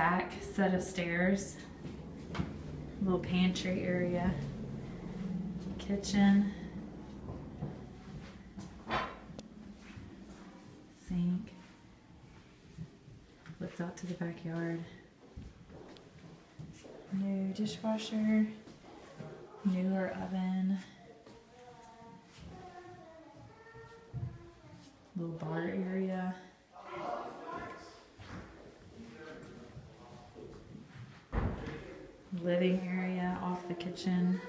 back set of stairs. Little pantry area. Kitchen. Sink. Looks out to the backyard. New dishwasher. Newer oven. Little bar area. Living area off the kitchen.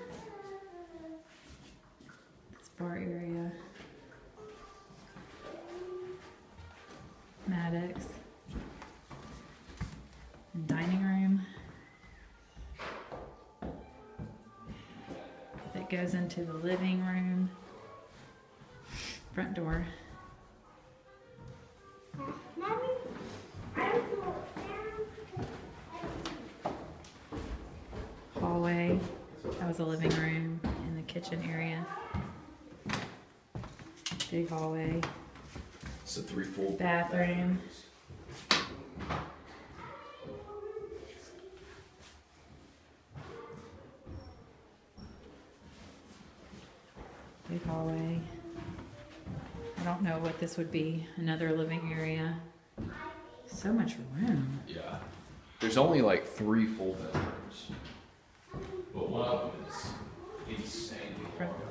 This bar area. Maddox. Dining room. That goes into the living room. Front door. Was the living room and the kitchen area. Big hallway, It's a three full. bathroom. Big hallway. I don't know what this would be. Another living area. So much room. Yeah. There's only like three full bedrooms. But one of them Front